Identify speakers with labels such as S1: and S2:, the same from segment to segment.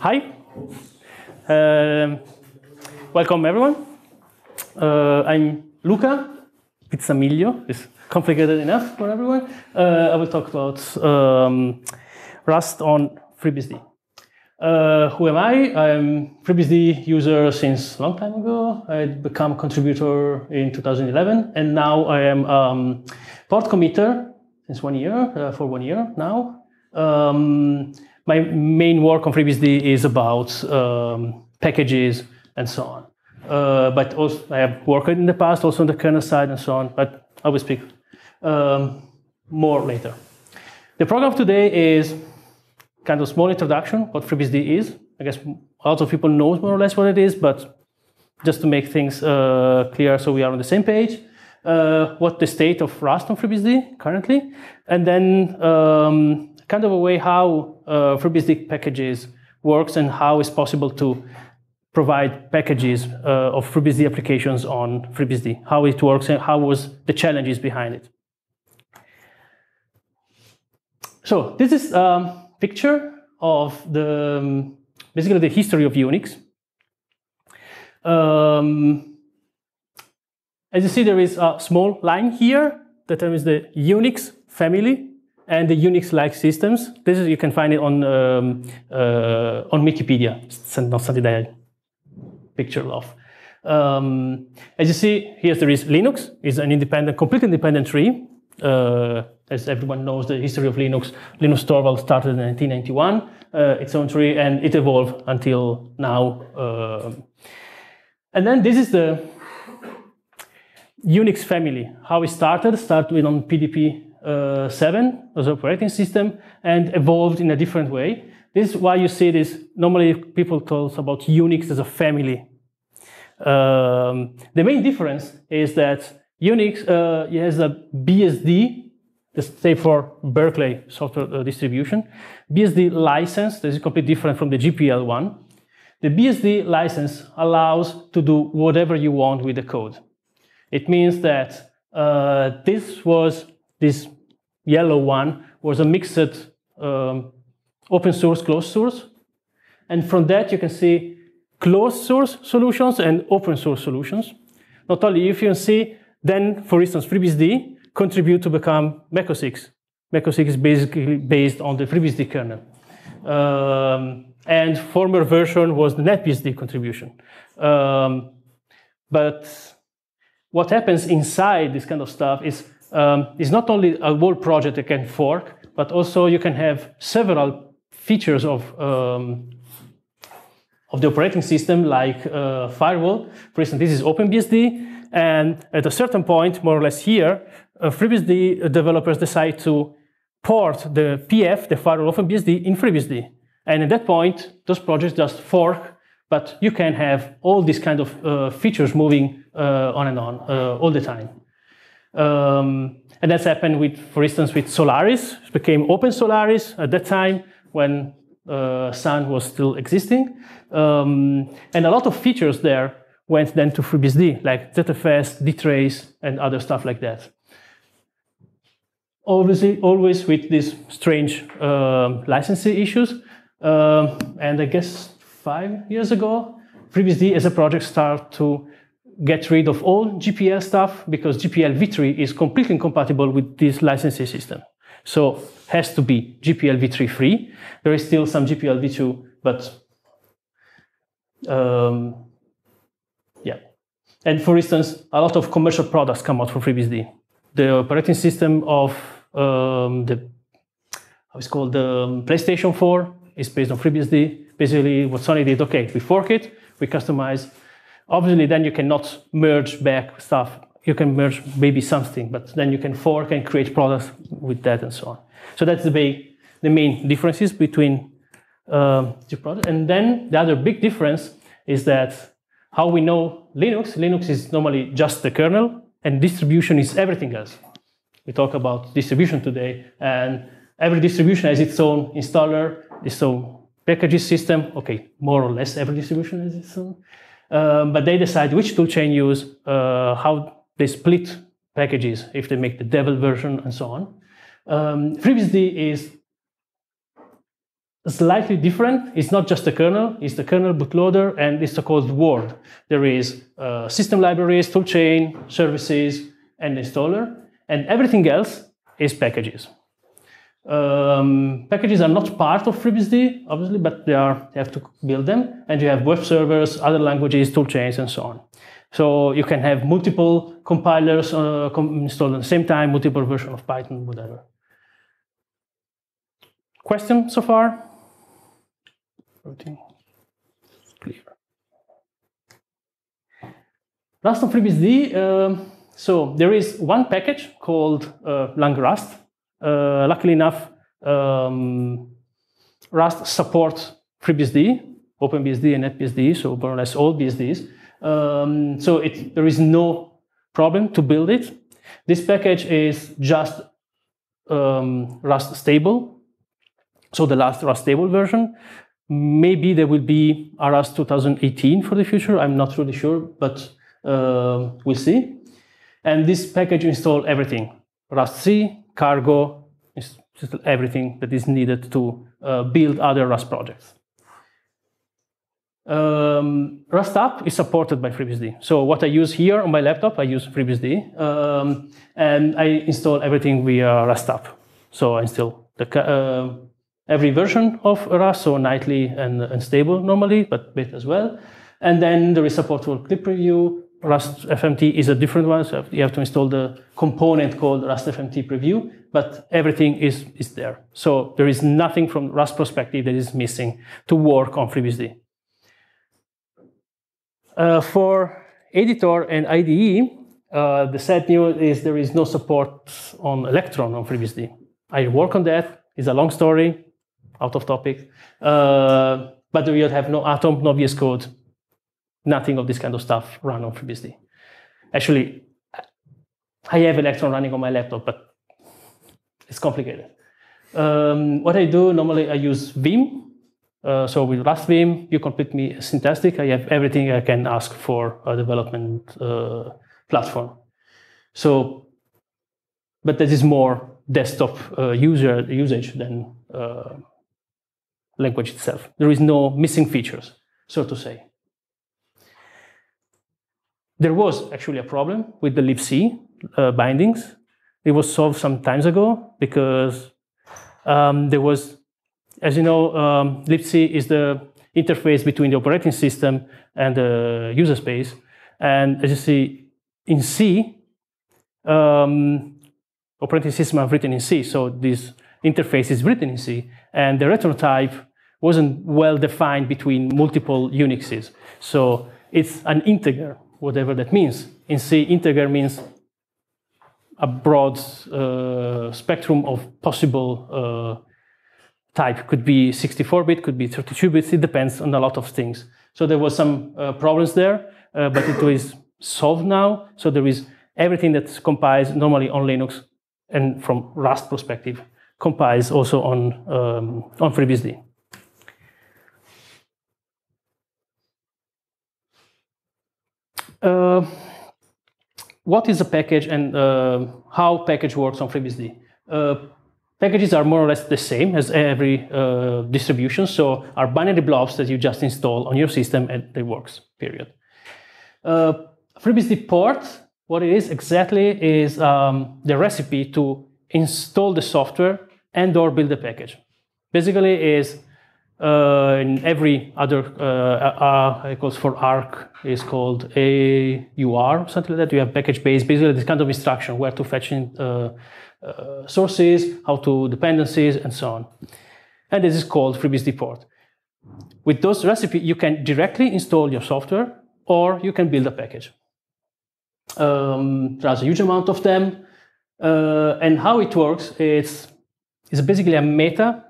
S1: Hi. Um, welcome, everyone. Uh, I'm Luca Pizzamiglio. It's complicated enough for everyone. Uh, I will talk about um, Rust on FreeBSD. Uh, who am I? I'm FreeBSD user since a long time ago. I became a contributor in 2011, and now I am um, port committer since one year, uh, for one year now. Um, my main work on FreeBSD is about um, packages and so on. Uh, but also, I have worked in the past also on the kernel side and so on, but I will speak um, more later. The program today is kind of small introduction what FreeBSD is. I guess a lot of people know more or less what it is, but just to make things uh, clear so we are on the same page, uh, what the state of Rust on FreeBSD currently, and then um, kind of a way how uh, FreeBSD packages works and how it's possible to provide packages uh, of FreeBSD applications on FreeBSD, how it works and how was the challenges behind it. So this is a um, picture of the um, basically the history of Unix. Um, as you see, there is a small line here that is the Unix family and the Unix-like systems. This is you can find it on um, uh, on Wikipedia. It's not something that I picture of. Um, as you see, here there is Linux. is an independent, completely independent tree. Uh, as everyone knows, the history of Linux, Linus Torvalds started in 1991, uh, its own tree, and it evolved until now. Uh, and then this is the Unix family, how it started, started on PDP 7 as operating system and evolved in a different way. This is why you see this. Normally, people talk about Unix as a family. Um, the main difference is that Unix uh, has a BSD, the state for Berkeley software uh, distribution, BSD license that is completely different from the GPL one. The BSD license allows to do whatever you want with the code. It means that uh, this was this yellow one was a mixed um, open source, closed source. And from that, you can see closed source solutions and open source solutions. Not only if you see, then, for instance, FreeBSD contribute to become Mac OS X. Mac X is basically based on the FreeBSD kernel. Um, and former version was the NetBSD contribution. Um, but what happens inside this kind of stuff is, um, is not only a whole project that can fork, but also you can have several features of, um, of the operating system like uh, firewall. For instance, this is OpenBSD. And at a certain point, more or less here, uh, FreeBSD developers decide to port the PF, the firewall OpenBSD, in FreeBSD. And at that point, those projects just fork but you can have all these kind of uh, features moving uh, on and on uh, all the time. Um, and that's happened with, for instance, with Solaris. It became Open Solaris at that time when uh, Sun was still existing. Um, and a lot of features there went then to FreeBSD, like ZFS, dtrace, and other stuff like that. Obviously, always with these strange um, licensing issues. Um, and I guess five years ago, FreeBSD as a project started to get rid of all GPL stuff because GPL v3 is completely incompatible with this licensing system. So has to be GPL v3 free. There is still some GPL v2, but um, yeah. And for instance, a lot of commercial products come out from FreeBSD. The operating system of um, the how it's called the um, PlayStation 4 is based on FreeBSD basically what Sony did, okay, we fork it, we customize. Obviously, then you cannot merge back stuff. You can merge maybe something, but then you can fork and create products with that and so on. So that's the, big, the main differences between um, the product. And then the other big difference is that how we know Linux. Linux is normally just the kernel, and distribution is everything else. We talk about distribution today, and every distribution has its own installer, its own packages system, okay, more or less every distribution has its own. Um, but they decide which toolchain use, uh, how they split packages, if they make the devel version and so on. Um, FreeBSD is slightly different. It's not just the kernel, it's the kernel bootloader and it's so-called world. There is uh, system libraries, toolchain, services, and installer, and everything else is packages. Um, packages are not part of FreeBSD, obviously, but they are they have to build them, and you have web servers, other languages, toolchains, and so on. So you can have multiple compilers uh, installed at the same time, multiple versions of Python, whatever. Question so far? Everything clear. Rust on FreeBSD. Uh, so there is one package called uh, lang Rust. Uh, luckily enough, um, Rust supports FreeBSD, OpenBSD, and NetBSD, so more or less all BSDs. Um, so it, there is no problem to build it. This package is just um, Rust stable, so the last Rust stable version. Maybe there will be a Rust 2018 for the future. I'm not really sure, but uh, we'll see. And this package install everything: Rust C, Cargo, is just everything that is needed to uh, build other Rust projects. Um, rustup is supported by FreeBSD. So what I use here on my laptop, I use FreeBSD, um, and I install everything via rustup. So I install the, uh, every version of Rust, so nightly and, and stable normally, but bit as well. And then there is support for clip preview. Rust FMT is a different one, so you have to install the component called Rust FMT preview, but everything is, is there. So there is nothing from Rust perspective that is missing to work on FreeBSD. Uh, for editor and IDE, uh, the sad news is there is no support on Electron on FreeBSD. I work on that. It's a long story, out of topic. Uh, but we have no Atom, no VS Code, nothing of this kind of stuff run on FreeBSD. Actually, I have Electron running on my laptop, but it's complicated. Um, what I do normally, I use Vim uh, so with Rust Vim, YouCompleteMe Syntastic. I have everything I can ask for a development uh, platform. So, but this is more desktop uh, user usage than uh, language itself. There is no missing features, so to say. There was actually a problem with the libc uh, bindings. It was solved some times ago because um, there was as you know, um, libc is the interface between the operating system and the user space. And as you see, in C, um, operating system are written in C, so this interface is written in C, and the return type wasn't well defined between multiple Unixes. So it's an integer, whatever that means. In C, integer means a broad uh, spectrum of possible uh, type. Could be 64-bit, could be 32 bits. It depends on a lot of things. So there was some uh, problems there, uh, but it is solved now. So there is everything that compiles normally on Linux and from Rust perspective compiles also on, um, on FreeBSD. Uh, what is a package and uh, how package works on FreeBSD? Uh, Packages are more or less the same as every uh, distribution, so are binary blobs that you just install on your system and it works, period. Uh, FreeBSD port, what it is exactly is um, the recipe to install the software and or build a package. Basically is in every other, uh, uh, calls for Arch, is called a AUR, something like that. You have package base, basically this kind of instruction where to fetch in uh, uh, sources, how to dependencies, and so on. And this is called FreeBSD port. With those recipes, you can directly install your software or you can build a package. Um, there's a huge amount of them. Uh, and how it works is, is basically a meta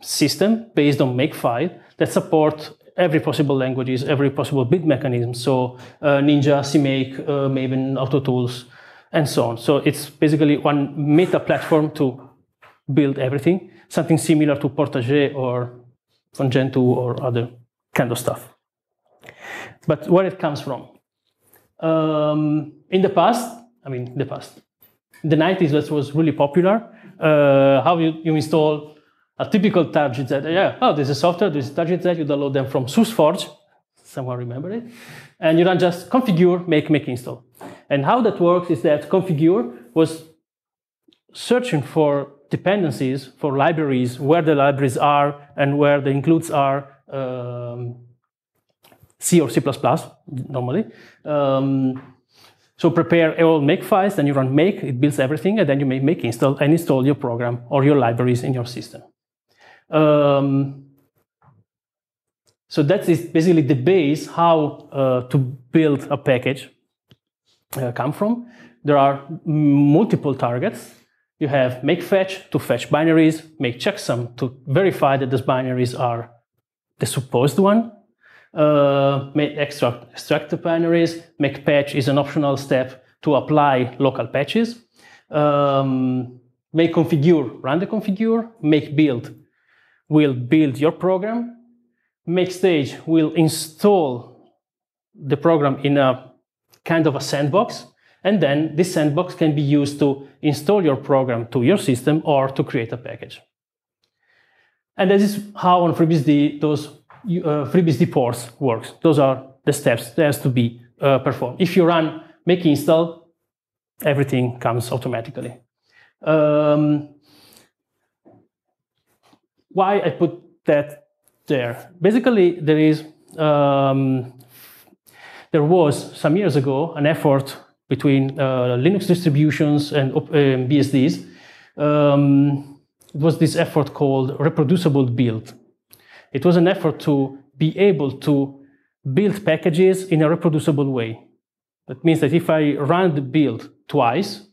S1: system based on Makefile that support every possible languages, every possible build mechanism. So uh, Ninja, CMake, uh, Maven, AutoTools, and so on. So it's basically one meta platform to build everything, something similar to Portage or from Gentoo or other kind of stuff. But where it comes from? Um, in the past, I mean, the past, the 90s, that was really popular. Uh, how you, you install a typical target Z. Yeah, oh, this is software, this is target Z. You download them from SourceForge. Someone remember it? And you run just configure, make, make install. And how that works is that configure was searching for dependencies for libraries, where the libraries are and where the includes are um, C or C++ normally. Um, so prepare all make files, then you run make, it builds everything, and then you make make install and install your program or your libraries in your system. Um, so that is basically the base how uh, to build a package uh, come from. There are multiple targets. You have make fetch to fetch binaries, make checksum to verify that those binaries are the supposed one, uh, make extract, extract the binaries, make patch is an optional step to apply local patches, um, make configure, run the configure, make build will build your program, make stage will install the program in a kind of a sandbox, and then this sandbox can be used to install your program to your system or to create a package. And this is how on FreeBSD those uh, FreeBSD ports works. Those are the steps that has to be uh, performed. If you run make install, everything comes automatically. Um, why I put that there? Basically, there is um, there was some years ago an effort between uh, Linux distributions and uh, BSDs. Um, it was this effort called reproducible build. It was an effort to be able to build packages in a reproducible way. That means that if I run the build twice,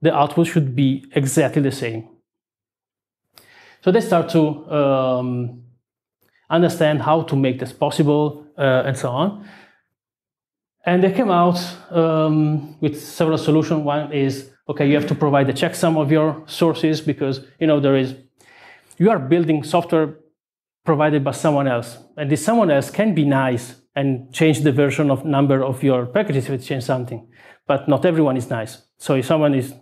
S1: the output should be exactly the same. So they start to um, understand how to make this possible uh, and so on. And they came out um, with several solutions. One is, okay, you have to provide the checksum of your sources because, you know, there is, you are building software provided by someone else. And this someone else can be nice and change the version of number of your packages if it changes something. But not everyone is nice. So if someone is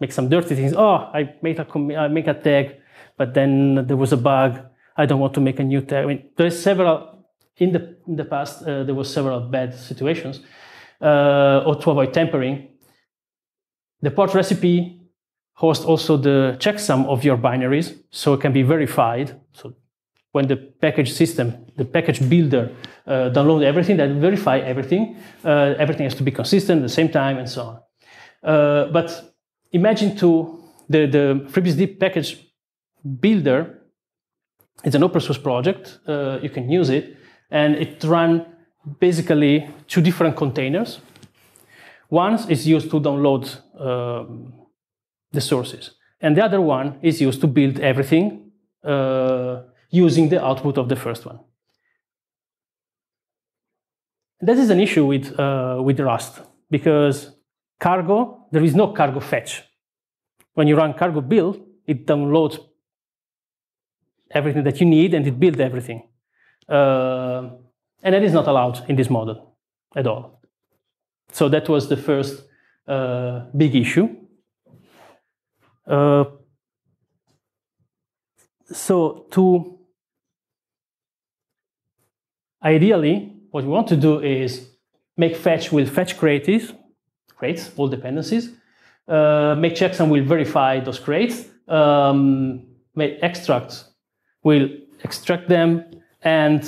S1: make some dirty things, oh, I make a, I make a tag, but then there was a bug. I don't want to make a new tag. I mean, there's several in the, in the past, uh, there was several bad situations, uh, or to avoid tampering. The port recipe hosts also the checksum of your binaries, so it can be verified. So when the package system, the package builder, uh, download everything, that verify everything. Uh, everything has to be consistent at the same time, and so on. Uh, but imagine to the, the FreeBSD package builder. It's an open source project. Uh, you can use it and it ran basically two different containers. One is used to download um, the sources, and the other one is used to build everything uh, using the output of the first one. This is an issue with, uh, with Rust because cargo, there is no cargo fetch. When you run cargo build, it downloads everything that you need and it builds everything. Uh, and that is not allowed in this model at all. So that was the first uh, big issue. Uh, so to ideally, what we want to do is make fetch will fetch crates, crates, all dependencies. Uh, make checksum will verify those crates. Um, make extract will extract them and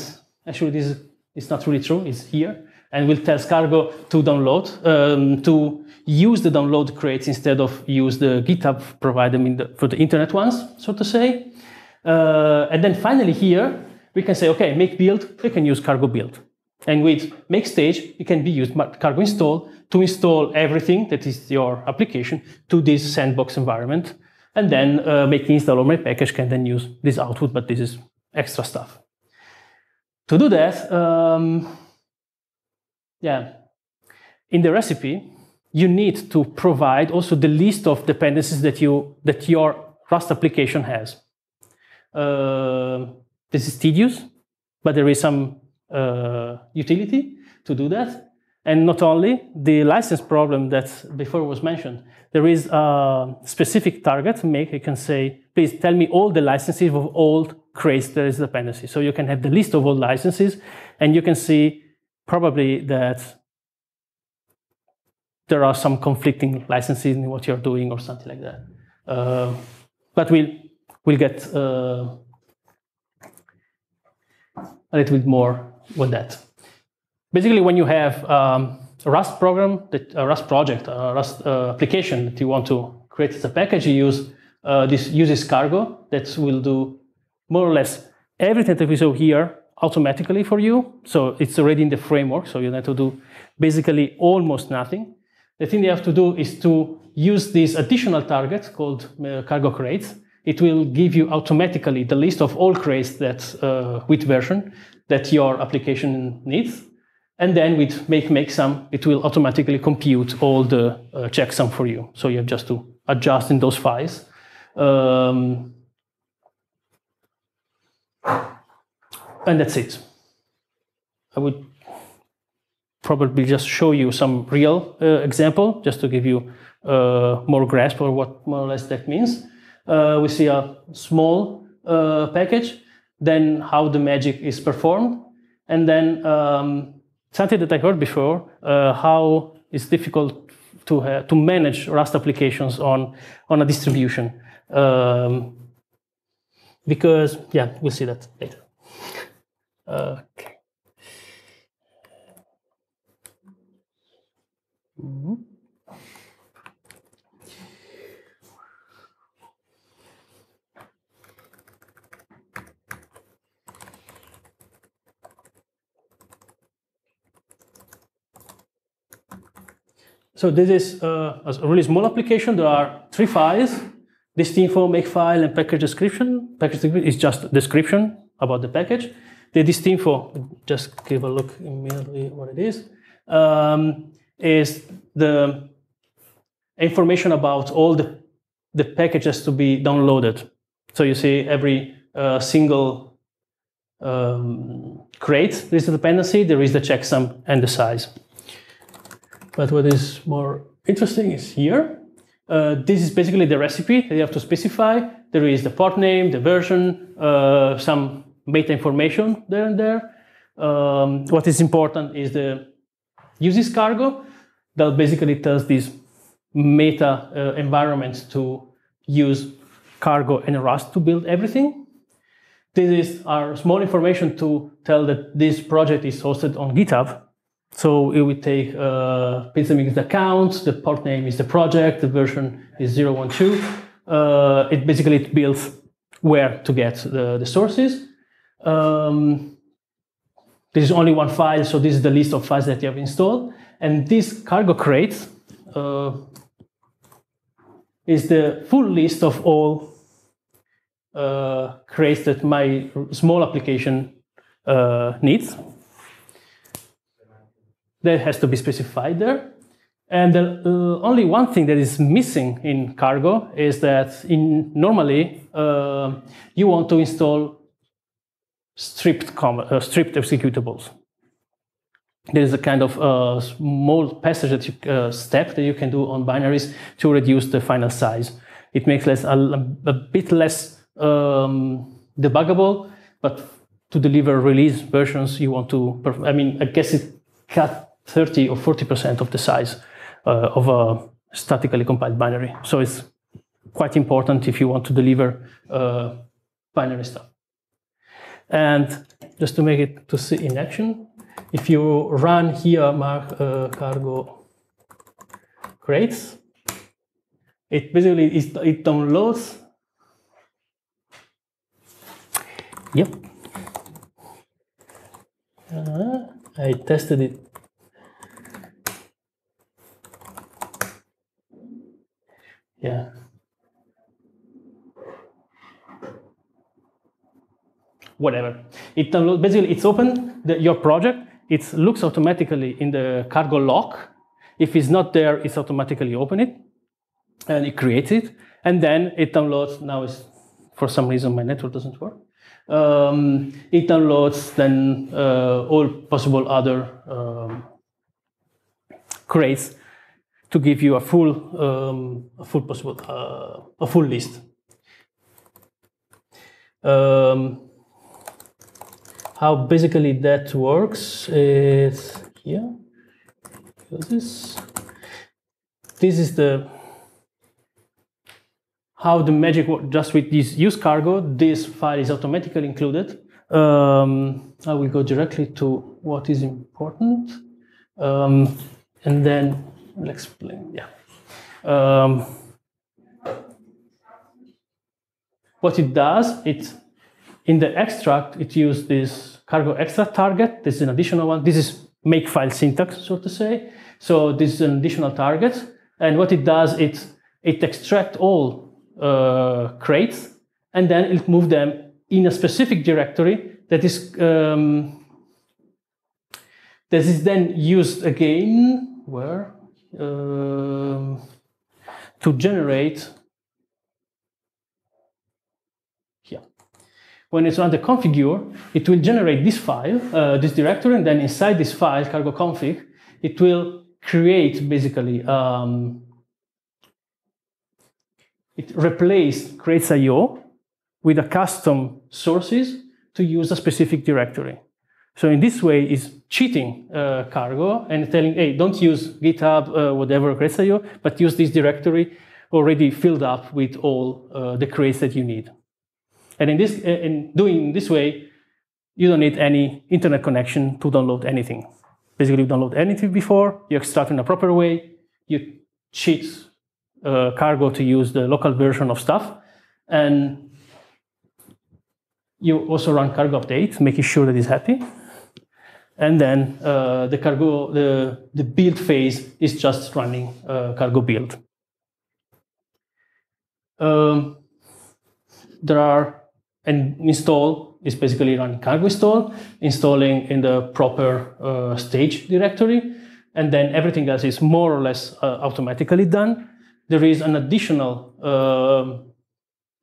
S1: actually, this is not really true, it's here. And we'll tell Scargo to download, um, to use the download crates instead of use the GitHub provide them the, for the internet ones, so to say. Uh, and then finally here, we can say, okay, make build, we can use cargo build. And with make stage, it can be used cargo install to install everything that is your application to this sandbox environment. And then uh, make install or my package can then use this output, but this is extra stuff. To do that, um, yeah, in the recipe, you need to provide also the list of dependencies that you that your Rust application has. Uh, this is tedious, but there is some uh, utility to do that. And not only the license problem that before was mentioned, there is a specific target make. You can say, please tell me all the licenses of all crates there is dependency. So you can have the list of all licenses, and you can see probably that there are some conflicting licenses in what you're doing or something like that. Uh, but we'll, we'll get uh, a little bit more with that. Basically, when you have um, a Rust program, that, a Rust project, a Rust uh, application that you want to create as a package, you use uh, this uses cargo that will do more or less everything that we saw here automatically for you. So it's already in the framework, so you need to do basically almost nothing. The thing you have to do is to use this additional target called uh, cargo crates. It will give you automatically the list of all crates that uh, with version that your application needs. And then with make make sum, it will automatically compute all the uh, checksum for you. So you have just to adjust in those files. Um, and that's it. I would probably just show you some real uh, example, just to give you uh, more grasp of what more or less that means. Uh, we see a small uh, package, then how the magic is performed, and then um, something that I heard before, uh, how it's difficult to, to manage Rust applications on, on a distribution. Um, because, yeah, we'll see that later. Okay. So this is uh, a really small application. There are three files, distinfo, make file, and package description. Package description is just description about the package. The distinfo, just give a look immediately what it is, um, is the information about all the, the packages to be downloaded. So you see every uh, single um, crate, there is a dependency, there is the checksum and the size. But what is more interesting is here. Uh, this is basically the recipe that you have to specify. There is the port name, the version, uh, some meta information there and there. Um, what is important is the uses cargo that basically tells these meta uh, environment to use cargo and Rust to build everything. This is our small information to tell that this project is hosted on GitHub. So it would take uh, the account, the port name is the project, the version is 012. Uh, it basically it builds where to get the, the sources. Um, this is only one file, so this is the list of files that you have installed. And this cargo crate uh, is the full list of all uh, crates that my small application uh, needs. That has to be specified there. And the uh, only one thing that is missing in cargo is that in normally uh, you want to install stripped, uh, stripped executables. There is a kind of uh, small passage that you, uh, step that you can do on binaries to reduce the final size. It makes less, a, a bit less um, debuggable, but to deliver release versions, you want to, I mean, I guess it cut 30 or 40% of the size uh, of a statically compiled binary. So it's quite important if you want to deliver uh, binary stuff. And just to make it to see in action, if you run here mark uh, cargo crates, it basically it downloads. Yep. Uh, I tested it. Yeah. whatever. It downloads, basically it's open, the, your project, it looks automatically in the cargo lock. If it's not there, it's automatically open it and it creates it. And then it downloads, now it's, for some reason my network doesn't work. Um, it downloads then uh, all possible other um, crates to give you a full, um, a full possible, uh, a full list. Um, how basically that works is here. This. This is the how the magic works. Just with this use cargo, this file is automatically included. Um, I will go directly to what is important, um, and then I'll explain. Yeah. Um, what it does, it in the extract, it uses this cargo extract target. This is an additional one. This is make file syntax, so to say. So this is an additional target. And what it does, it, it extracts all uh, crates and then it moves them in a specific directory that is um, that is then used again where uh, to generate here. when it's run the configure, it will generate this file, uh, this directory, and then inside this file, cargo config, it will create basically, um, it replace crates.io with a custom sources to use a specific directory. So in this way, it's cheating uh, cargo and telling, hey, don't use GitHub, uh, whatever, crates.io, but use this directory already filled up with all uh, the crates that you need. And in, this, in doing this way, you don't need any internet connection to download anything. Basically, you download anything before, you extract in a proper way, you cheat uh, cargo to use the local version of stuff, and you also run cargo update, making sure that it's happy. And then uh, the cargo, the, the build phase is just running uh, cargo build. Um, there are install is basically running cargo install, installing in the proper uh, stage directory, and then everything else is more or less uh, automatically done. There is an additional uh,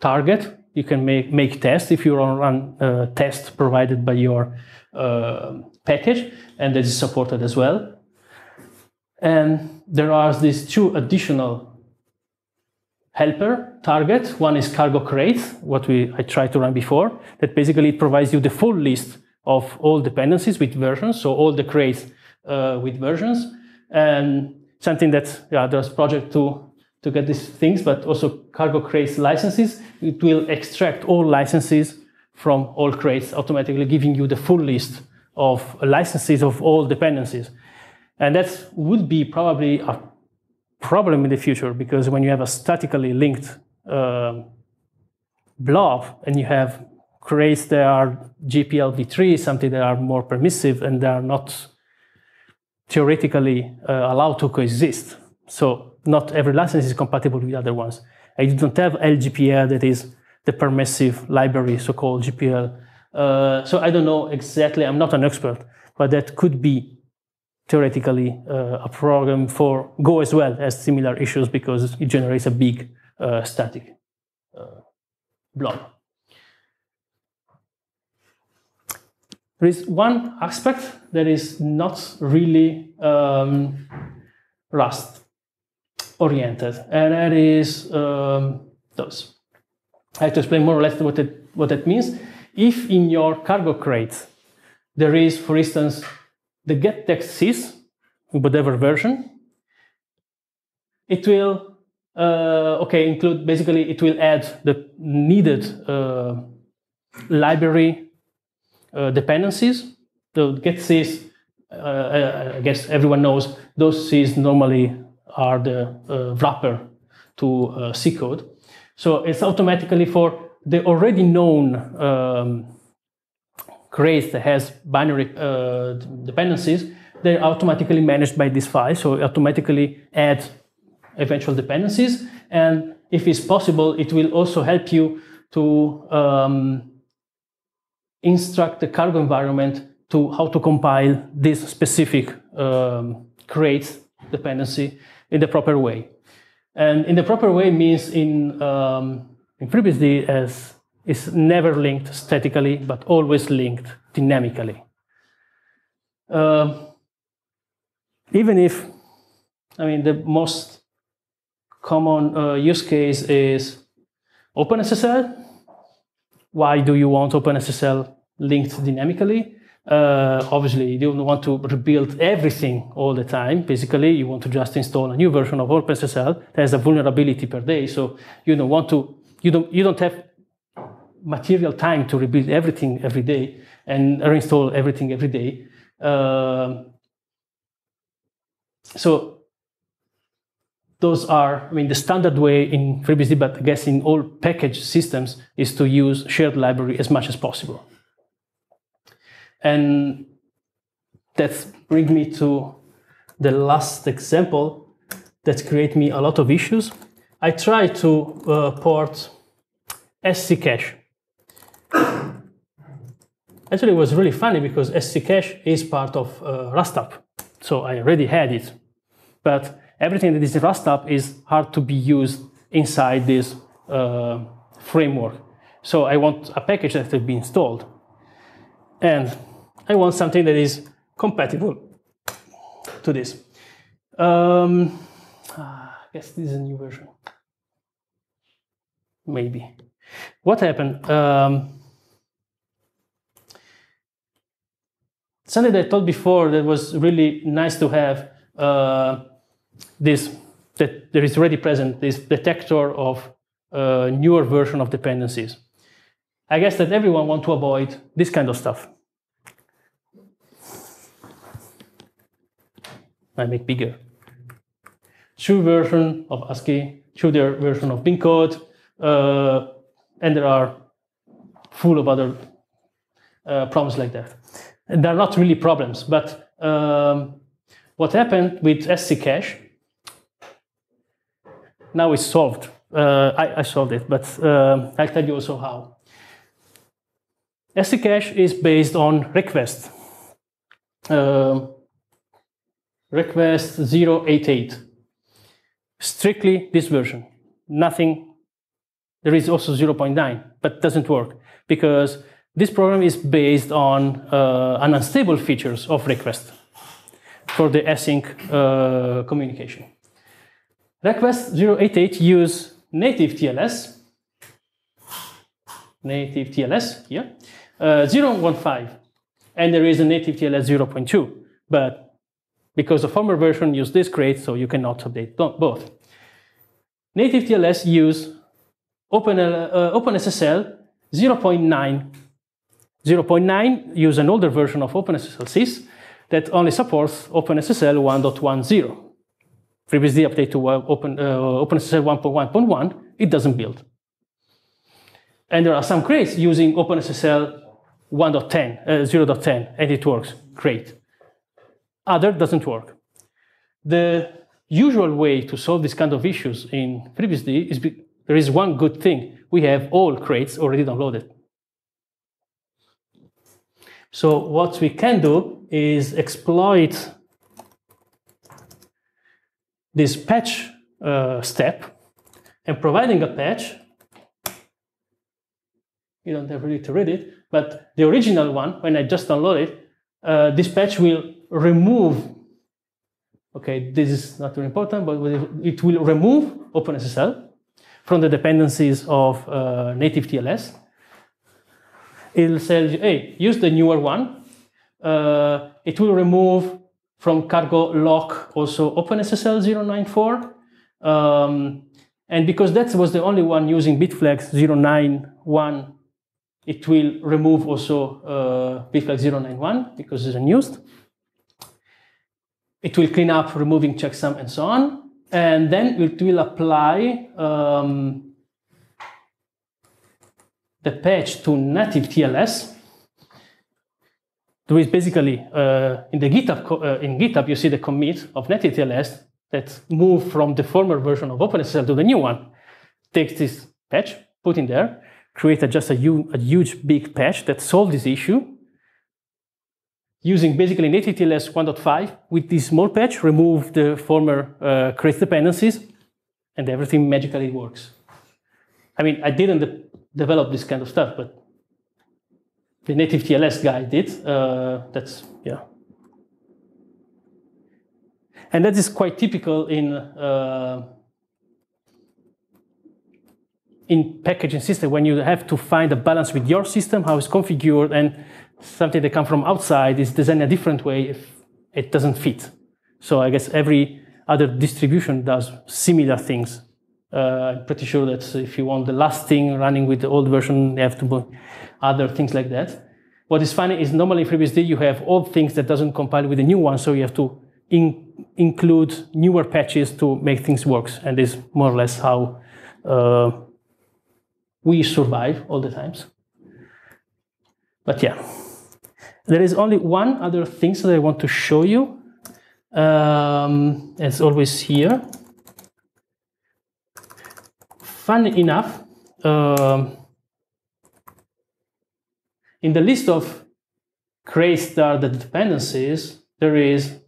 S1: target. You can make, make tests if you run a test provided by your uh, package, and that is supported as well. And there are these two additional helper target. One is cargo crate, what we I tried to run before, that basically it provides you the full list of all dependencies with versions, so all the crates uh, with versions, and something that yeah, there's project to to get these things, but also cargo crates licenses. It will extract all licenses from all crates, automatically giving you the full list of licenses of all dependencies. And that would be probably a problem in the future because when you have a statically linked uh, blob and you have crates that are GPL v3, something that are more permissive and they are not theoretically uh, allowed to coexist. So not every license is compatible with other ones. I don't have LGPL that is the permissive library, so-called GPL. Uh, so I don't know exactly, I'm not an expert, but that could be theoretically uh, a program for Go as well as similar issues because it generates a big uh, static uh, blob. There is one aspect that is not really um, Rust oriented, and that is um, those. I have to explain more or less what, it, what that means. If in your cargo crate there is, for instance, the gettext-sys, whatever version, it will uh, okay include basically it will add the needed uh, library uh, dependencies. The get sys, uh, I guess everyone knows those sys normally are the uh, wrapper to uh, C code. So it's automatically for the already known um, crates that has binary uh, dependencies, they're automatically managed by this file. So automatically add eventual dependencies. And if it's possible, it will also help you to um, instruct the cargo environment to how to compile this specific um, crate dependency in the proper way. And in the proper way means in, um, in FreeBSD as is never linked statically, but always linked dynamically. Uh, even if I mean, the most common uh, use case is OpenSSL. Why do you want OpenSSL linked dynamically? Uh, obviously, you don't want to rebuild everything all the time. Basically, you want to just install a new version of OpenSSL has a vulnerability per day. So you don't want to, you don't, you don't have material time to rebuild everything every day and reinstall everything every day. Uh, so those are, I mean, the standard way in FreeBSD, but I guess in all package systems is to use shared library as much as possible. And that brings me to the last example that create me a lot of issues. I try to uh, port SC. Actually, it was really funny because SC is part of uh, RustUp. So I already had it. But everything that is in RustUp is hard to be used inside this uh, framework. So I want a package that will be installed. And I want something that is compatible to this. Um, ah, I guess this is a new version. Maybe. What happened? Um, something that I told before that was really nice to have uh, this that there is already present this detector of uh, newer version of dependencies. I guess that everyone want to avoid this kind of stuff. I make bigger. True version of ASCII, true version of bincode, uh, and there are full of other uh, problems like that. And they're not really problems, but um, what happened with sccache, now it's solved. Uh, I, I, solved it, but uh, I'll tell you also how. sccache is based on reqwest. Uh, reqwest 088. Strictly this version. Nothing. There is also 0.9, but doesn't work because this program is based on uh, an unstable features of reqwest for the async uh, communication. Reqwest 088 use native TLS, native TLS here, uh, 015, and there is a native TLS 0.2, but because the former version used this crate, so you cannot update both. Native TLS use Open, uh, OpenSSL 0.9. 0.9 use an older version of OpenSSL sys that only supports OpenSSL 1.10. FreeBSD update to uh, Open, uh, OpenSSL 1.1.1, it doesn't build. And there are some crates using OpenSSL 1.10, uh, 0.10, and it works great other doesn't work. The usual way to solve this kind of issues in FreeBSD is there is one good thing. We have all crates already downloaded. So what we can do is exploit this patch uh, step and providing a patch, you don't have really to read it, but the original one, when I just download it, uh, this patch will remove, okay, this is not very important, but it will remove OpenSSL from the dependencies of uh, native TLS. It'll say, hey, use the newer one. Uh, it will remove from cargo lock also OpenSSL 094. Um, and because that was the only one using bitflag 091 it will remove also uh, bitflag 091 because it's unused. It will clean up removing checksum and so on. And then it will apply um, the patch to native TLS. There is basically uh, in the GitHub uh, in GitHub you see the commit of native TLS that move from the former version of OpenSSL to the new one. Takes this patch, put in there, create a, just a, a huge big patch that solves this issue using basically native TLS 1.5 with this small patch, remove the former uh, crate dependencies, and everything magically works. I mean, I didn't de develop this kind of stuff, but the native TLS guy did. Uh, that's, yeah. And that is quite typical in, uh, in packaging system when you have to find a balance with your system, how it's configured, and something that comes from outside is designed a different way if it doesn't fit. So I guess every other distribution does similar things. Uh, I'm pretty sure that if you want the last thing running with the old version, you have to do other things like that. What is funny is normally in FreeBSD you have old things that doesn't compile with the new one, so you have to in, include newer patches to make things work. And this is more or less how uh, we survive all the times. But yeah, there is only one other thing that I want to show you. Um, it's always here. Funny enough, um, in the list of create started dependencies, there is,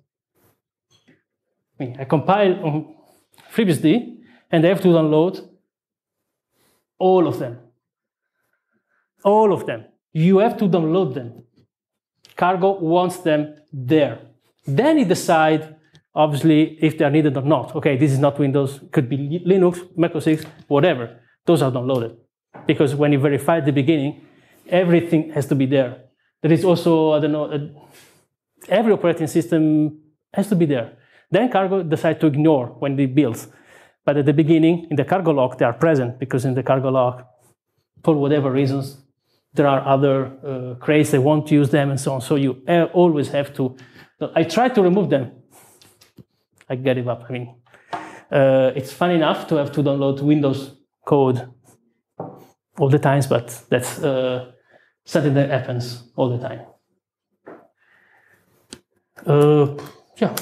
S1: I, mean, I compile on FreeBSD and I have to download all of them. All of them. You have to download them. Cargo wants them there. Then it decides, obviously, if they are needed or not. Okay, this is not Windows, could be Linux, Mac OS X, whatever. Those are downloaded. Because when you verify at the beginning, everything has to be there. There is also, I don't know, uh, every operating system has to be there. Then Cargo decides to ignore when it builds. But at the beginning, in the cargo lock, they are present because in the cargo lock, for whatever reasons, there are other uh, crates that won't use them and so on. So you always have to. I try to remove them. I it up. I mean, uh, it's fun enough to have to download Windows code all the times, but that's uh, something that happens all the time. Uh, yeah.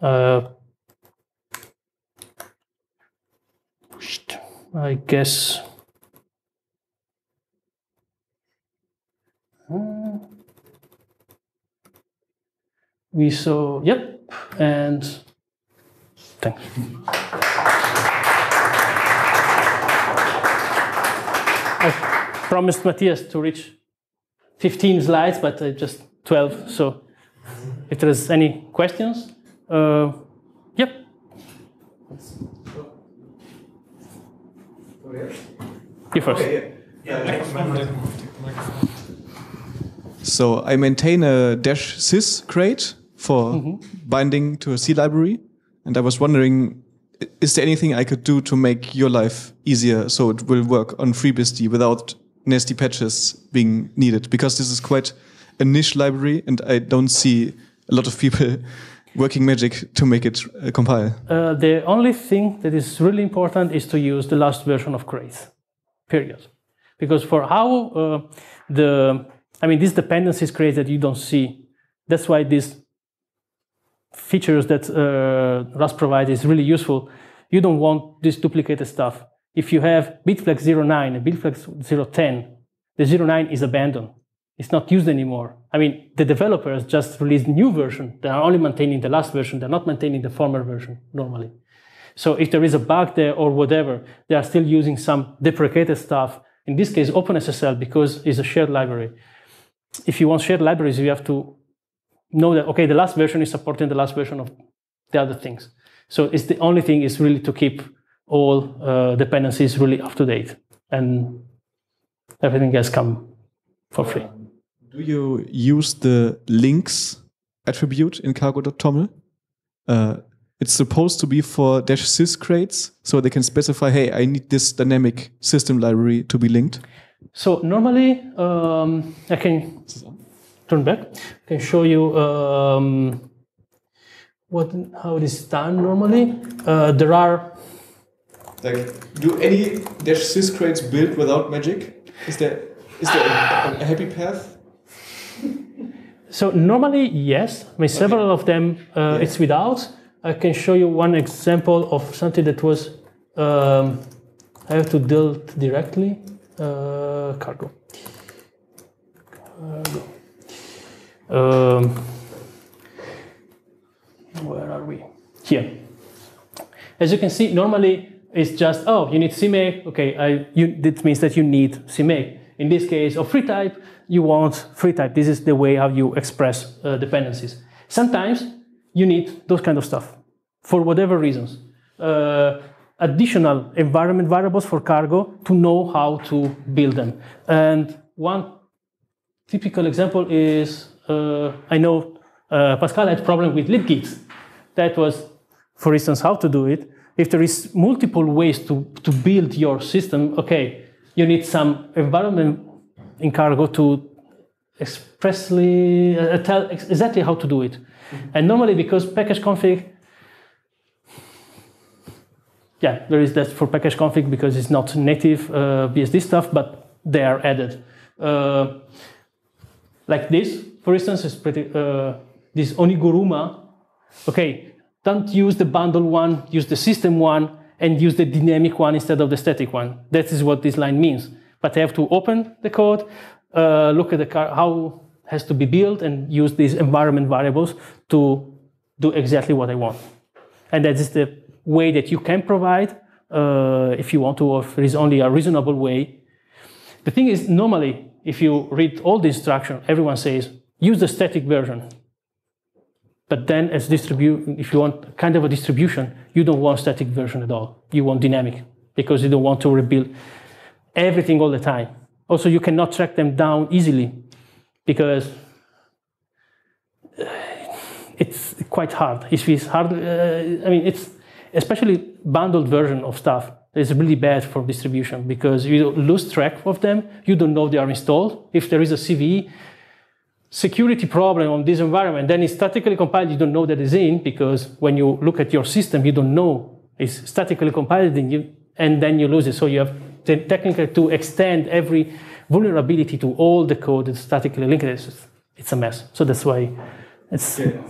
S1: Uh, I guess. Uh, we saw, yep, and thanks. I promised Matthias to reach 15 slides, but uh, just 12. So if there's any questions, uh, yep. You first. Okay, yeah.
S2: So I maintain a dash sys crate for mm -hmm. binding to a C library, and I was wondering, is there anything I could do to make your life easier so it will work on FreeBSD without nasty patches being needed? Because this is quite a niche library, and I don't see a lot of people working magic to make it uh, compile?
S1: Uh, the only thing that is really important is to use the last version of Crate, period. Because for how uh, the, I mean, these dependencies created that you don't see. That's why these features that uh, Rust provides is really useful. You don't want this duplicated stuff. If you have bitflags 09 and bitflags 010, the 09 is abandoned. It's not used anymore. I mean, the developers just released new version. They are only maintaining the last version. They're not maintaining the former version normally. So if there is a bug there or whatever, they are still using some deprecated stuff. In this case, OpenSSL because it's a shared library. If you want shared libraries, you have to know that, okay, the last version is supporting the last version of the other things. So it's the only thing is really to keep all uh, dependencies really up to date and everything else come for free.
S2: Do you use the links attribute in cargo.toml? Uh, it's supposed to be for dash sys crates, so they can specify, hey, I need this dynamic system library to be linked.
S1: So normally, um, I can turn back. I can show you um, what how it is done normally. Uh, there are
S2: like, do any dash sys crates build without magic? Is there is there a, a happy path?
S1: So normally, yes. I mean, several of them uh, yeah. it's without. I can show you one example of something that was um, I have to deal directly. Uh, cargo. Cargo. Um, where are we? Here. As you can see, normally it's just oh, you need CMake. Okay, I, you, that means that you need CMake. In this case of free type, you want free type. This is the way how you express uh, dependencies. Sometimes you need those kind of stuff for whatever reasons. Uh, additional environment variables for cargo to know how to build them. And one typical example is uh, I know uh, Pascal had problem with libgit. That was, for instance, how to do it. If there is multiple ways to, to build your system, okay, you need some environment in cargo to expressly uh, tell ex exactly how to do it. And normally, because package config, yeah, there is that for package config because it's not native uh, BSD stuff, but they are added. Uh, like this, for instance, is pretty. Uh, this oniguruma. Okay, don't use the bundle one, use the system one, and use the dynamic one instead of the static one. That is what this line means. But I have to open the code, uh, look at the car, how has to be built, and use these environment variables to do exactly what I want. And that is the way that you can provide uh, if you want to, or if there is only a reasonable way. The thing is, normally, if you read all the instruction, everyone says, use the static version. But then as distribute, if you want kind of a distribution, you don't want static version at all. You want dynamic because you don't want to rebuild everything all the time. Also, you cannot track them down easily because uh, it's quite hard. It's hard. Uh, I mean, it's especially bundled version of stuff is really bad for distribution because you lose track of them. You don't know they are installed. If there is a CVE, security problem on this environment, then it's statically compiled, you don't know that it's in because when you look at your system, you don't know it's statically compiled and, you, and then you lose it. So you have to, technically to extend every vulnerability to all the code that's statically linked. It's, it's a mess. So that's why it's.
S2: Yeah.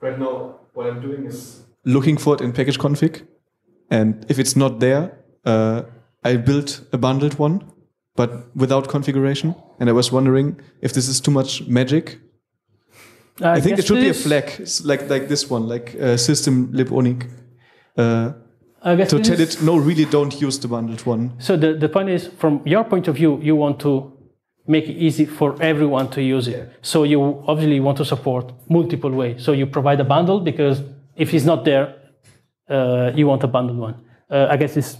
S2: Right now, what I'm doing is looking for it in package config. And if it's not there, uh, I built a bundled one but without configuration. And I was wondering if this is too much magic. I, I think it should be a flag, like like this one, like uh, system lib onig. Uh, to tell it, no, really don't use the bundled one.
S1: So the, the point is, from your point of view, you want to make it easy for everyone to use it. Yeah. So you obviously want to support multiple ways. So you provide a bundle because if it's not there, uh, you want a bundled one. Uh, I guess it's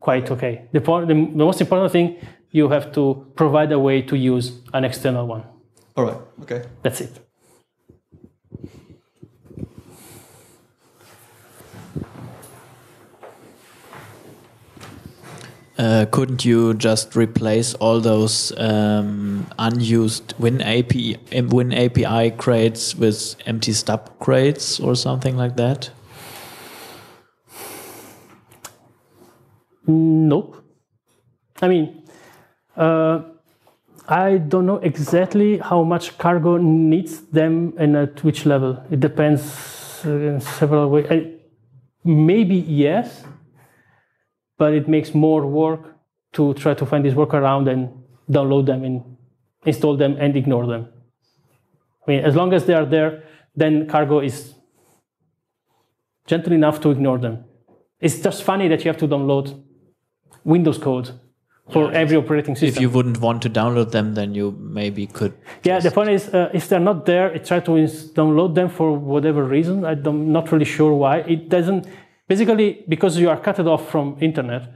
S1: quite okay. The, the, the most important thing you have to provide a way to use an external one.
S2: All right, okay.
S1: That's it.
S3: Uh, couldn't you just replace all those um, unused Win API, Win API crates with empty stub crates or something like that?
S1: Nope. I mean, uh, I don't know exactly how much cargo needs them and at which level. It depends uh, in several ways. Maybe yes, but it makes more work to try to find this workaround and download them and install them and ignore them. I mean, as long as they are there, then cargo is gentle enough to ignore them. It's just funny that you have to download Windows code for yeah, every operating system.
S3: If you wouldn't want to download them, then you maybe could.
S1: Yeah, the point is, uh, if they're not there, I try to download them for whatever reason. I'm not really sure why. It doesn't. Basically, because you are cut off from internet,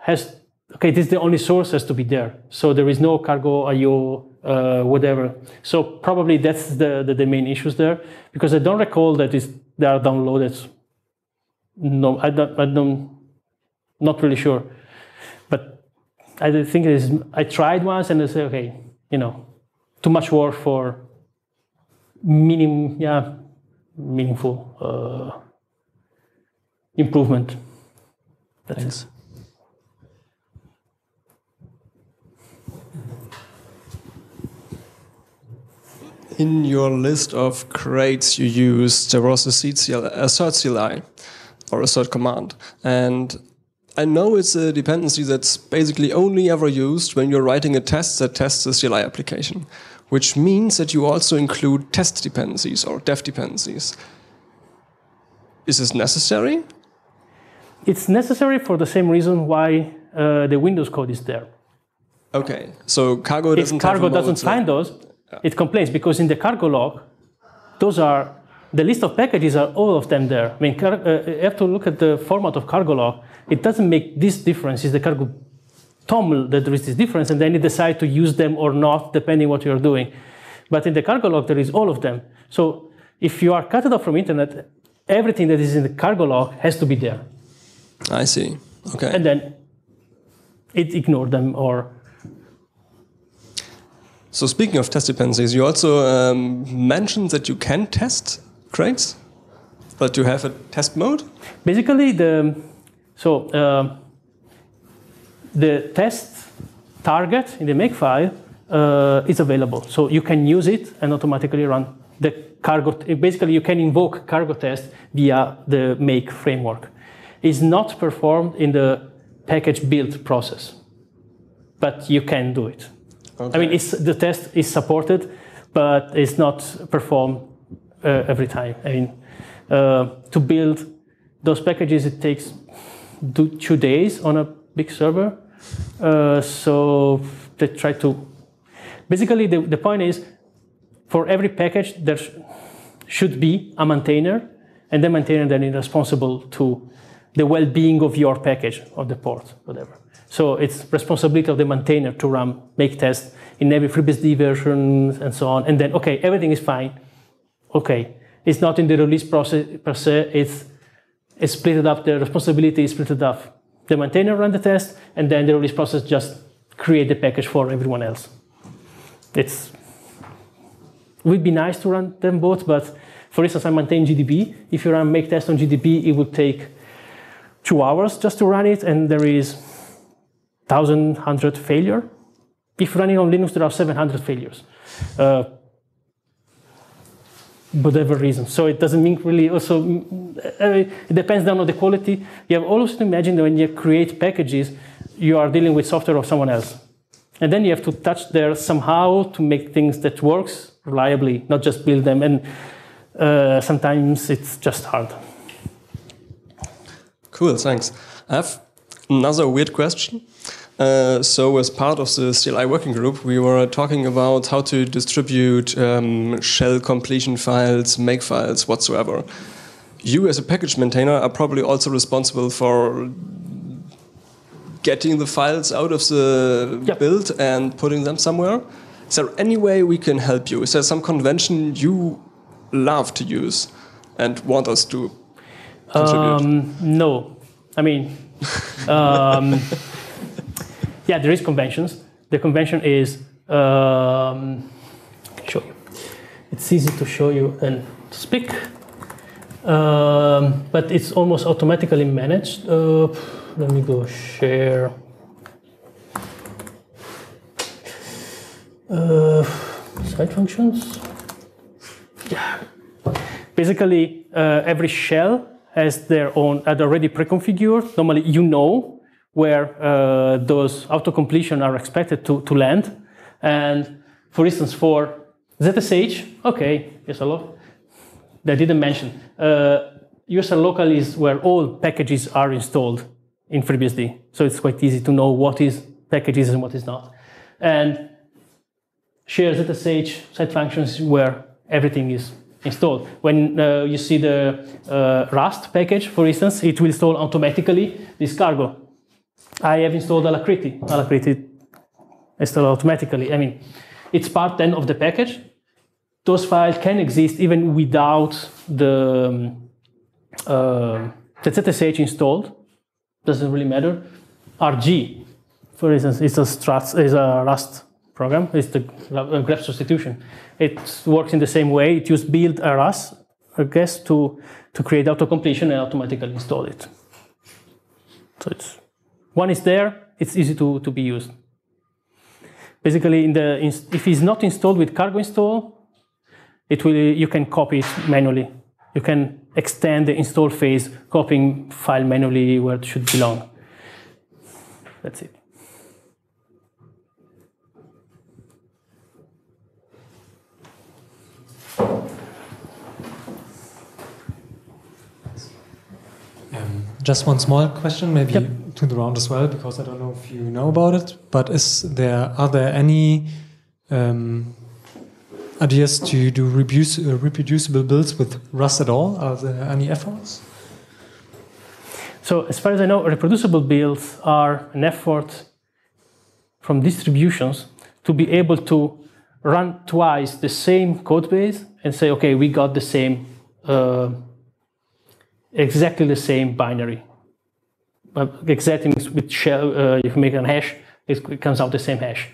S1: has okay. This is the only source has to be there. So there is no cargo IO, uh, whatever. So probably that's the, the, the main issues there. Because I don't recall that is they are downloaded. No, I don't. I don't. Not really sure. But I think it is, I tried once and I said, okay, you know, too much work for minim, yeah, meaningful uh, improvement.
S3: That's Thanks. It.
S4: In your list of crates, you used there was a uh, assert CLI or a assert command, and I know it's a dependency that's basically only ever used when you're writing a test that tests a CLI application, which means that you also include test dependencies or dev dependencies. Is this necessary?
S1: It's necessary for the same reason why uh, the Windows code is there.
S4: Okay, so cargo doesn't.
S1: If cargo doesn't find those, yeah. it complains because in the cargo log, those are the list of packages are all of them there. I mean, car- uh, you have to look at the format of cargo log. It doesn't make this difference. It's the cargo TOML that there is this difference, and then you decide to use them or not, depending what you're doing. But in the cargo log, there is all of them. So if you are cut off from internet, everything that is in the cargo log has to be there.
S4: I see. Okay.
S1: And then it ignored them or
S4: So speaking of test dependencies, you also um, mentioned that you can test crates, but you have a test mode.
S1: basically the so uh, the test target in the makefile uh, is available so you can use it and automatically run the cargo basically you can invoke cargo test via the make framework it's not performed in the package build process but you can do it. I mean it's the test is supported but it's not performed uh, every time. I mean uh, to build those packages it takes two days on a big server. Uh, so they try to basically the, the point is for every package there sh- should be a maintainer and the maintainer then is responsible to the well-being of your package or the port whatever. So it's responsibility of the maintainer to run make tests in every FreeBSD version and so on. And then okay everything is fine. Okay it's not in the release process per se. It's it's split up. The responsibility is split up. The maintainer run the test and then the release process just create the package for everyone else. It's would be nice to run them both but for instance i maintain gdb if you run make test on gdb it would take two hours just to run it and there is 1100 failure if running on linux there are 700 failures uh, whatever reason. So it doesn't mean really also, uh, it depends down on the quality. You have always to imagine that when you create packages, you are dealing with software of someone else. And then you have to touch there somehow to make things that works reliably, not just build them. And uh, sometimes it's just hard.
S4: Cool, thanks. I have another weird question. Uh, so, as part of the CLI working group, we were talking about how to distribute um, shell completion files, make files, whatsoever. You, as a package maintainer, are probably also responsible for getting the files out of the
S1: Yep.
S4: build and putting them somewhere. Is there any way we can help you? Is there some convention you love to use and want us to?
S1: Um, no, I mean, um, yeah, there is conventions. The convention is um, show you. It's easy to show you and speak, um, but it's almost automatically managed. Uh, let me go share. Uh, site functions. Yeah. Basically, uh, every shell has their own, are already pre-configured. Normally, you know where uh, those auto completion are expected to, to land. And for instance, for ZSH, okay, yes, hello. They didn't mention. Uh, user local is where all packages are installed in FreeBSD. So it's quite easy to know what is packages and what is not. And share ZSH site functions where everything is installed. When uh, you see the uh, Rust package, for instance, it will install automatically this cargo. I have installed Alacritty. Alacritty installed automatically. I mean, it's part then of the package. Those files can exist even without the, um, uh, ZSH installed. Doesn't really matter. RG, for instance, is a, Struts, is a Rust program. It's the uh, grep substitution. It works in the same way. It uses build Rust, I guess, to, to create auto-completion and automatically install it. So it's one is there, it's easy to, to be used. Basically, in the, if it's not installed with cargo install, it will, you can copy it manually. You can extend the install phase, copying file manually where it should belong. That's it.
S5: Um, just one small question, maybe
S1: Yep.
S5: to the round as well, because I don't know if you know about it. But is there are there any um, ideas to do reproduce, uh, reproducible builds with Rust at all? Are there any efforts?
S1: So as far as I know, reproducible builds are an effort from distributions to be able to run twice the same code base and say, okay, we got the same, uh, exactly the same binary. But exactly with shell, uh, you can make a hash, it comes out the same hash.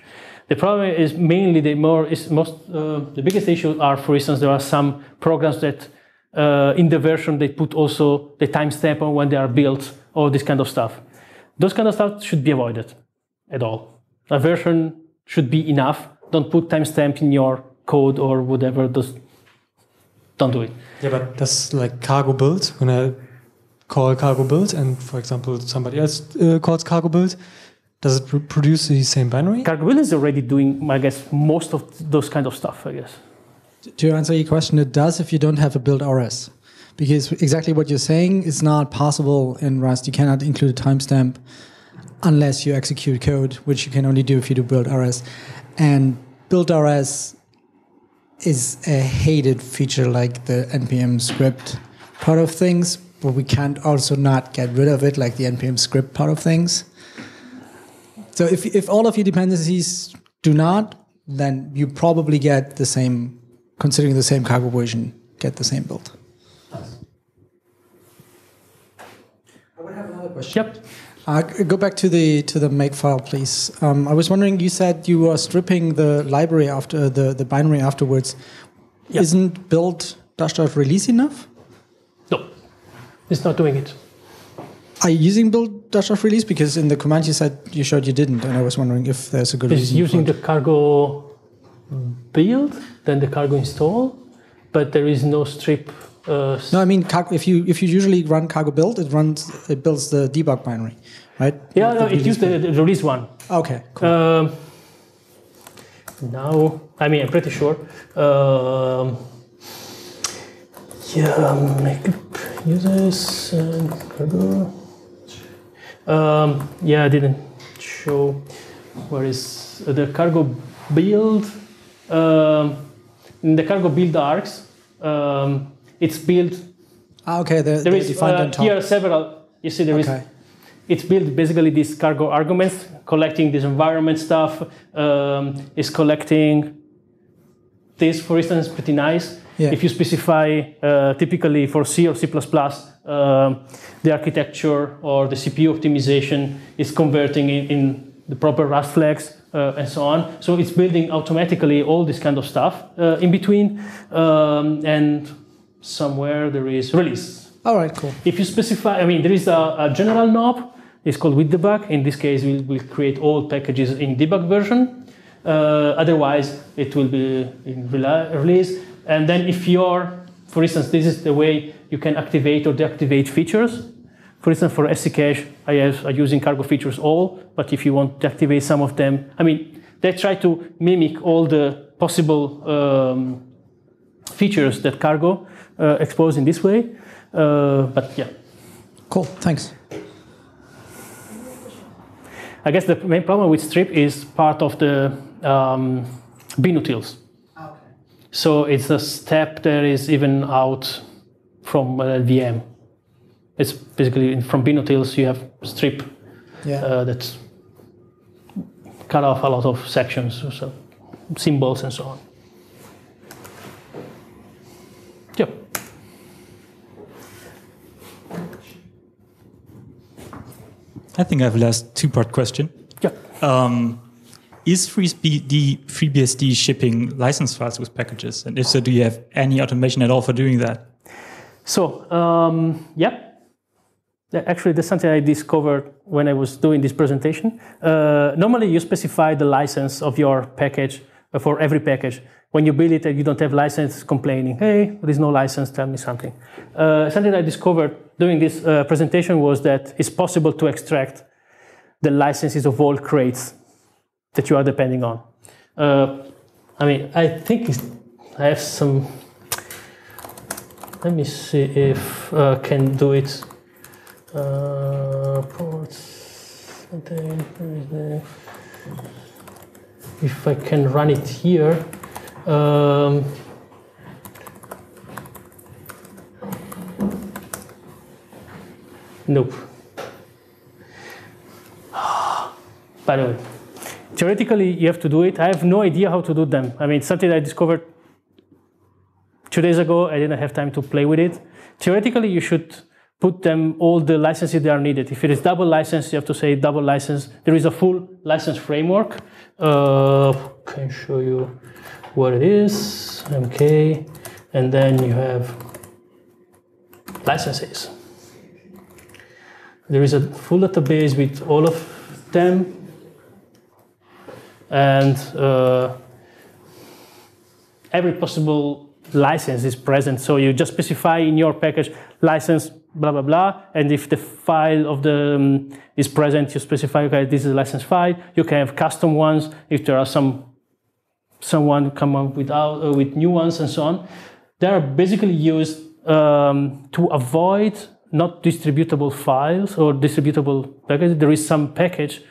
S1: The problem is mainly the more is most uh, the biggest issue are, for instance, there are some programs that uh, in the version they put also the timestamp on when they are built or this kind of stuff. Those kind of stuff should be avoided at all. A version should be enough. Don't put timestamp in your code or whatever. Just don't do it.
S5: Yeah, but that's like cargo build. When I call cargo build, and for example, somebody else uh, calls cargo build, does it pr- produce the same binary?
S1: Cargo build is already doing, I guess, most of those kind of stuff. I guess.
S6: To answer your question, it does if you don't have a build RS. Because exactly what you're saying is not possible in Rust. You cannot include a timestamp unless you execute code, which you can only do if you do build RS. And build RS is a hated feature like the npm script part of things, but we can't also not get rid of it like the npm script part of things. So if, if all of your dependencies do not, then you probably get the same, considering the same cargo version, get the same build. I would have another question.
S1: Yep.
S6: Uh, go back to the to the make file, please. Um, I was wondering. You said you were stripping the library after the the binary afterwards.
S1: Yep.
S6: Isn't build dash dot release enough?
S1: No, it's not doing it.
S6: Are you using build dash dot release? Because in the command you said you showed you didn't, and I was wondering if there's a good
S1: It's
S6: reason.
S1: using the cargo build, then the cargo install, but there is no strip. Uh,
S6: No, I mean if you if you usually run cargo build, it runs it builds the debug binary, right?
S1: yeah, no, it used the, the release one.
S6: Okay, cool.
S1: Um, now, I mean, I'm pretty sure. Um, yeah, make users and cargo. Um, yeah, I didn't show where is the cargo build. Um, in the cargo build arcs, um, it's built.
S6: ah, okay, they're,
S1: There
S6: they're
S1: is
S6: defined
S1: uh,
S6: on top.
S1: here are several. You see, there is
S6: okay.
S1: it's built basically these cargo arguments, collecting this environment stuff, um, is collecting this, for instance, pretty nice.
S6: Yeah.
S1: If you specify uh, typically for C or C++, um, the architecture or the CPU optimization is converting in, in the proper Rust flags uh, and so on. So it's building automatically all this kind of stuff uh, in between. Um, and somewhere there is release.
S6: All right, cool.
S1: If you specify, I mean, there is a, a general knob. It's called with debug. In this case, we'll, we'll create all packages in debug version. Uh, otherwise, it will be in release. And then if you're, for instance, this is the way you can activate or deactivate features. For instance, for sccache, I have I'm using cargo features all, but if you want to activate some of them, I mean, they try to mimic all the possible um, features that cargo uh, expose in this way. Uh, but yeah,
S6: Cool, thanks.
S1: I guess the main problem with strip is part of the um, binutils. So it's a step that is even out from uh, VM. It's basically from binutils you have strip
S6: Yeah.
S1: uh, that's cut off a lot of sections, so symbols and so on.
S7: I think I have a last two-part question.
S1: Yeah.
S7: Um, is FreeBSD, FreeBSD shipping license files with packages? And if so, do you have any automation at all for doing that?
S1: So, um, yeah. Actually, that's something I discovered when I was doing this presentation. Uh, normally, you specify the license of your package uh, for every package. When you build it and you don't have license, complaining, hey, there is no license, tell me something. Uh, something I discovered during this uh, presentation was that it's possible to extract the licenses of all crates that you are depending on. Uh, I mean, I think I have some let me see if uh, can do it. Uh, ports. If I can run it here, Um, nope. By the way, theoretically, you have to do it. I have no idea how to do them. I mean, it's something I discovered two days ago. I didn't have time to play with it. Theoretically, you should put them all the licenses that are needed. If it is double license, you have to say double license. There is a full license framework. Uh, can show you what it is. Okay, and then you have licenses. There is a full database with all of them, and uh, every possible license is present. So you just specify in your package license blah blah blah, and if the file of the um, is present, you specify okay this is a license file. You can have custom ones if there are some someone come up without uh, with new ones and so on. They are basically used um, to avoid not distributable files or distributable packages. There is some package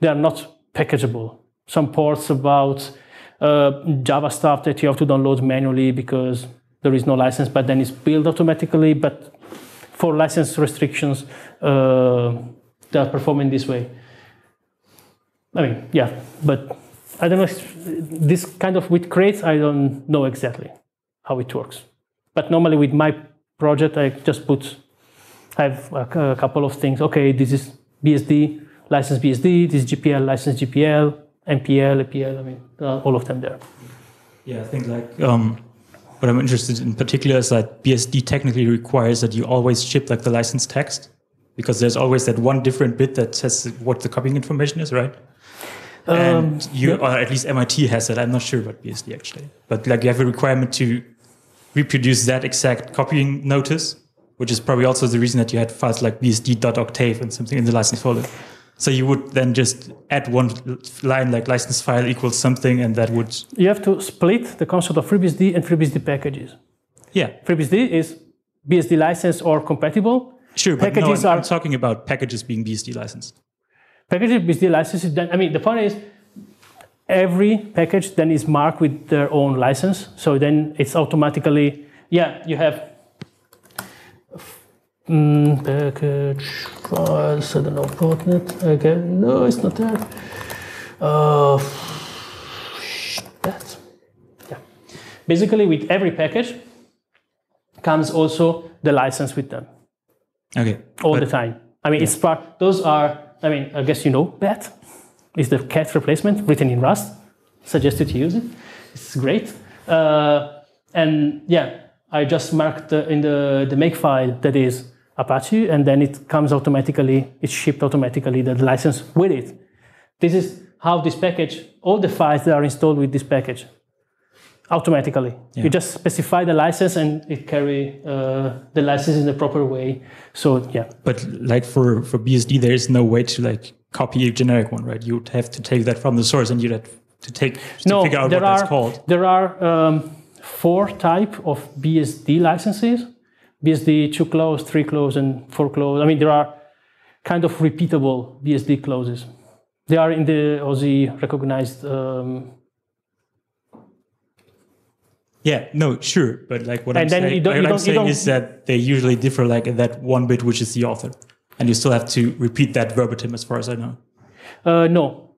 S1: they are not packageable. Some ports about uh, Java stuff that you have to download manually because there is no license, but then it's built automatically. But for license restrictions, uh, they are performing this way. I mean, yeah, but I don't know. If this kind of with crates, I don't know exactly how it works. But normally with my project, I just put, I have a, a couple of things. Okay, this is BSD, license BSD, this is GPL, license GPL, MPL, APL, I mean, all of them there.
S7: Yeah, I think like um, what I'm interested in particular is that BSD technically requires that you always ship like the license text because there's always that one different bit that says what the copying information is, right? And um, you, or at least MIT has it. I'm not sure about BSD actually, but like you have a requirement to reproduce that exact copying notice, which is probably also the reason that you had files like bsd.octave and something in the license folder. So you would then just add one line like license file equals something, and that would
S1: You have to split the concept of FreeBSD and FreeBSD packages.
S7: yeah
S1: FreeBSD is BSD license or compatible.
S7: sure. But no, I'm,
S1: are-
S7: I'm talking about packages being BSD licensed.
S1: Package BSD license is done. I mean, the point is, every package then is marked with their own license. So then it's automatically, yeah, you have mm, package files. I don't know, botnet again. No, it's not there. Uh, that. Yeah. Basically, with every package comes also the license with them
S7: Okay.
S1: all
S7: But-
S1: the time. I mean, it's part. Those are. I mean, I guess you know BAT is the cat replacement written in Rust. Suggested to use it. It's great. Uh, and yeah, I just marked in the the make file that is Apache, and then it comes automatically. It's shipped automatically the license with it. This is how this package. All the files that are installed with this package automatically.
S7: Yeah.
S1: You just specify the license and it carry uh, the license in the proper way. So yeah,
S7: But like for for BSD, there is no way to like copy a generic one, right? You'd have to take that from the source, and you'd have to take to
S1: no,
S7: figure out
S1: there
S7: what
S1: are
S7: that's called.
S1: there are um, four type of BSD licenses: BSD two clause, three clause, and four clause. I mean, there are kind of repeatable BSD clauses. They are in the OSI recognized. Um,
S7: Yeah, no, sure, but like what
S1: And
S7: I'm
S1: then
S7: saying,
S1: you don't-
S7: what
S1: you
S7: I'm
S1: don't- you
S7: saying is that they usually differ like in that one bit, which is the author, and you still have to repeat that verbatim, as far as I know.
S1: Uh, no.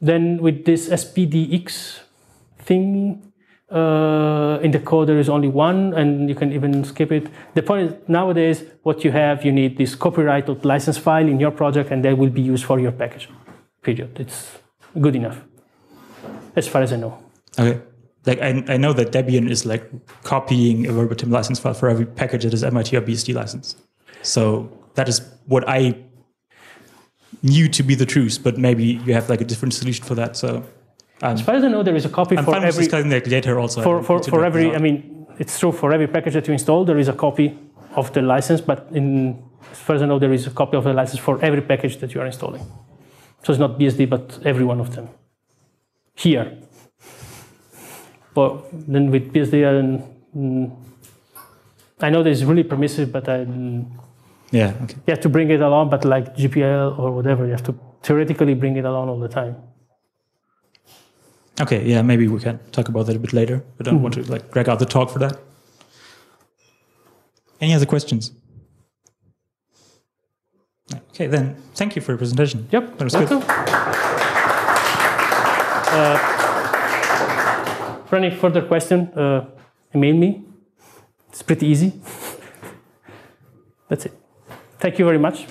S1: Then with this SPDX thing, uh, in the code there is only one, and you can even skip it. The point is nowadays, what you have, you need this copyrighted license file in your project, and that will be used for your package. Period. It's good enough, as far as I know.
S7: Okay. Like I, I know that Debian is like copying a verbatim license file for every package that is MIT or BSD licensed. So that is what I knew to be the truth, but maybe you have like a different solution for that. So um,
S1: As far as I know, there is a copy
S7: I'm
S1: for
S7: fine
S1: every
S7: discussing that later also.
S1: For, for, for every. I mean, it's true for every package that you install, there is a copy of the license. But in as far as I know, there is a copy of the license for every package that you are installing. So it's not BSD, but every one of them. Here. But then with BSD, I, mm, I know that it's really permissive, but I, mm,
S7: yeah, okay.
S1: you have to bring it along. But like GPL or whatever, you have to theoretically bring it along all the time.
S7: Okay, yeah, maybe we can talk about that a bit later. But I don't want to like drag out the talk for that. Any other questions? Okay, then thank you for your presentation.
S1: Yep.
S7: That was good.
S1: Uh, for any further question, uh, email me. It's pretty easy. That's it. Thank you very much.